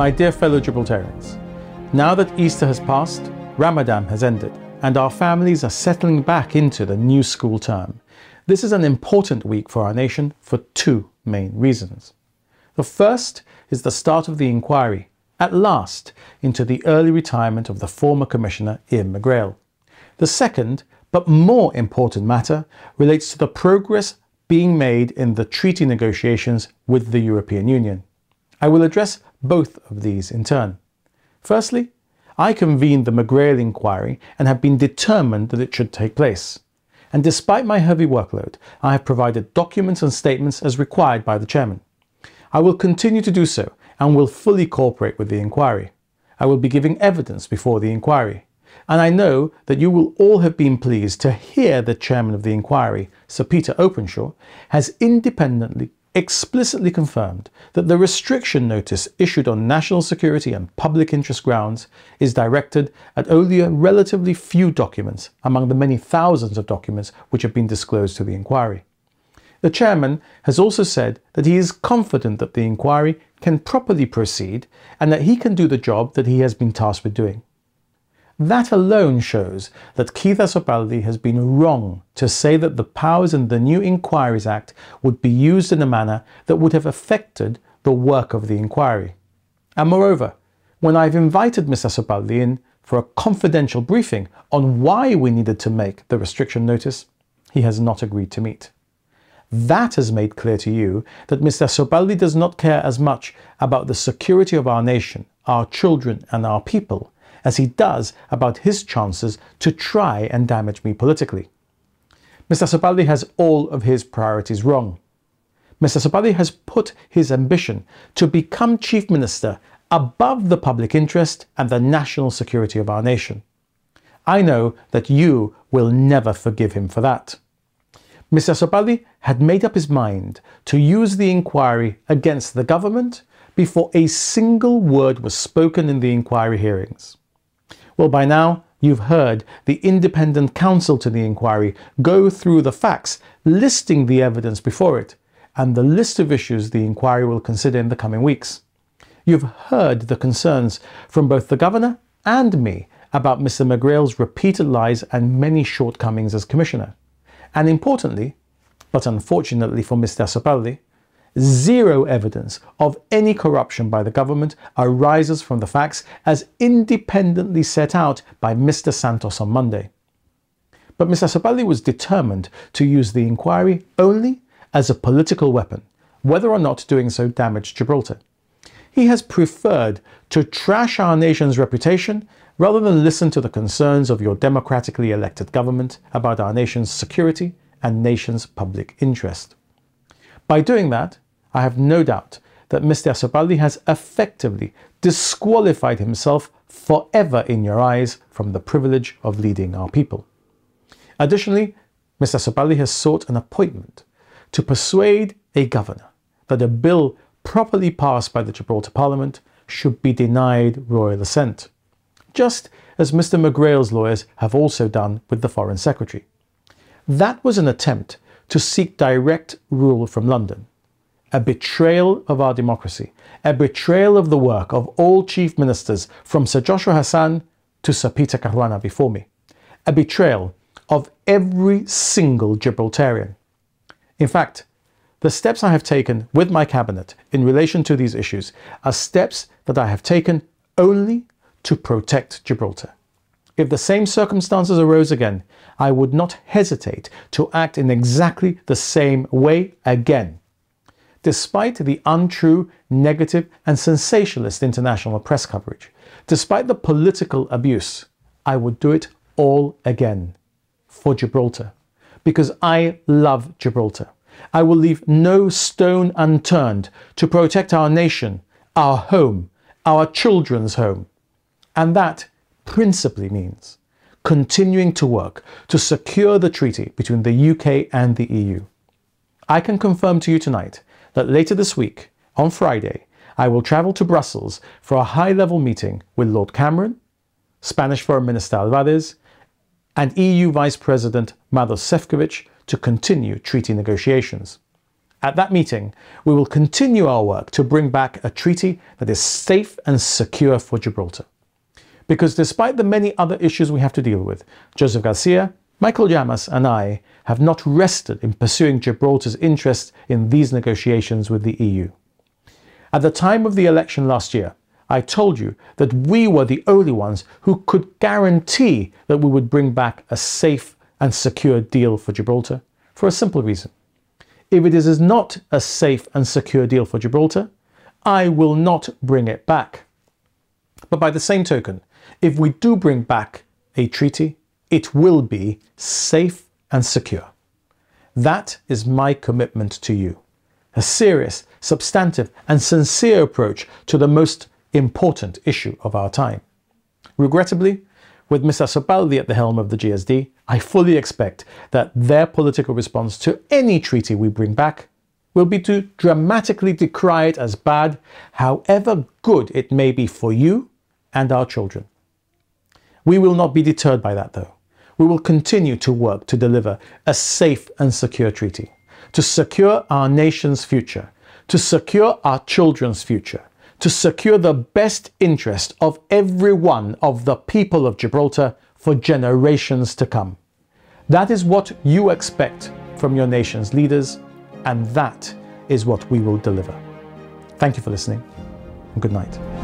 My dear fellow Gibraltarians, now that Easter has passed, Ramadan has ended, and our families are settling back into the new school term. This is an important week for our nation for two main reasons. The first is the start of the inquiry, at last, into the early retirement of the former Commissioner Ian McGrail. The second, but more important matter, relates to the progress being made in the treaty negotiations with the European Union. I will address both of these in turn. Firstly, I convened the McGrail inquiry and have been determined that it should take place. And despite my heavy workload, I have provided documents and statements as required by the chairman. I will continue to do so and will fully cooperate with the inquiry. I will be giving evidence before the inquiry. And I know that you will all have been pleased to hear the chairman of the inquiry, Sir Peter Openshaw, has independently, explicitly confirmed that the restriction notice issued on national security and public interest grounds is directed at only a relatively few documents among the many thousands of documents which have been disclosed to the inquiry. The chairman has also said that he is confident that the inquiry can properly proceed and that he can do the job that he has been tasked with doing. That alone shows that Keith Azopardi has been wrong to say that the powers in the new Inquiries Act would be used in a manner that would have affected the work of the inquiry. And moreover, when I've invited Mr. Azopardi in for a confidential briefing on why we needed to make the restriction notice, he has not agreed to meet. That has made clear to you that Mr. Azopardi does not care as much about the security of our nation, our children, and our people as he does about his chances to try and damage me politically. Mr. Azopardi has all of his priorities wrong. Mr. Azopardi has put his ambition to become Chief Minister above the public interest and the national security of our nation. I know that you will never forgive him for that. Mr. Azopardi had made up his mind to use the inquiry against the government before a single word was spoken in the inquiry hearings. Well, by now, you've heard the independent counsel to the inquiry go through the facts, listing the evidence before it, and the list of issues the inquiry will consider in the coming weeks. You've heard the concerns from both the governor and me about Mr. McGrail's repeated lies and many shortcomings as commissioner. And importantly, but unfortunately for Mr. Azopardi, zero evidence of any corruption by the government arises from the facts as independently set out by Mr. Santos on Monday. But Mr. Azopardi was determined to use the inquiry only as a political weapon, whether or not doing so damaged Gibraltar. He has preferred to trash our nation's reputation rather than listen to the concerns of your democratically elected government about our nation's security and nation's public interest. By doing that, I have no doubt that Mr. Azopardi has effectively disqualified himself forever in your eyes from the privilege of leading our people. Additionally, Mr. Azopardi has sought an appointment to persuade a governor that a bill properly passed by the Gibraltar Parliament should be denied royal assent, just as Mr. McGrail's lawyers have also done with the Foreign Secretary. That was an attempt to seek direct rule from London, a betrayal of our democracy, a betrayal of the work of all chief ministers from Sir Joshua Hassan to Sir Peter Caruana before me, a betrayal of every single Gibraltarian. In fact, the steps I have taken with my cabinet in relation to these issues are steps that I have taken only to protect Gibraltar. If the same circumstances arose again, I would not hesitate to act in exactly the same way again. Despite the untrue, negative, and sensationalist international press coverage, despite the political abuse, I would do it all again for Gibraltar. Because I love Gibraltar. I will leave no stone unturned to protect our nation, our home, our children's home. And that principally means continuing to work to secure the treaty between the UK and the EU. I can confirm to you tonight that later this week, on Friday, I will travel to Brussels for a high level meeting with Lord Cameron, Spanish Foreign Minister Albares, and EU Vice President Maros Sefcovic to continue treaty negotiations. At that meeting, we will continue our work to bring back a treaty that is safe and secure for Gibraltar. Because despite the many other issues we have to deal with, Joseph Garcia, Michael Llamas, and I have not rested in pursuing Gibraltar's interest in these negotiations with the EU. At the time of the election last year, I told you that we were the only ones who could guarantee that we would bring back a safe and secure deal for Gibraltar for a simple reason. If it is not a safe and secure deal for Gibraltar, I will not bring it back. But by the same token, if we do bring back a treaty, it will be safe and secure. That is my commitment to you. A serious, substantive, and sincere approach to the most important issue of our time. Regrettably, with Mr. Azopardi at the helm of the GSD, I fully expect that their political response to any treaty we bring back will be to dramatically decry it as bad, however good it may be for you and our children. We will not be deterred by that, though. We will continue to work to deliver a safe and secure treaty, to secure our nation's future, to secure our children's future, to secure the best interest of every one of the people of Gibraltar for generations to come. That is what you expect from your nation's leaders, and that is what we will deliver. Thank you for listening, and good night.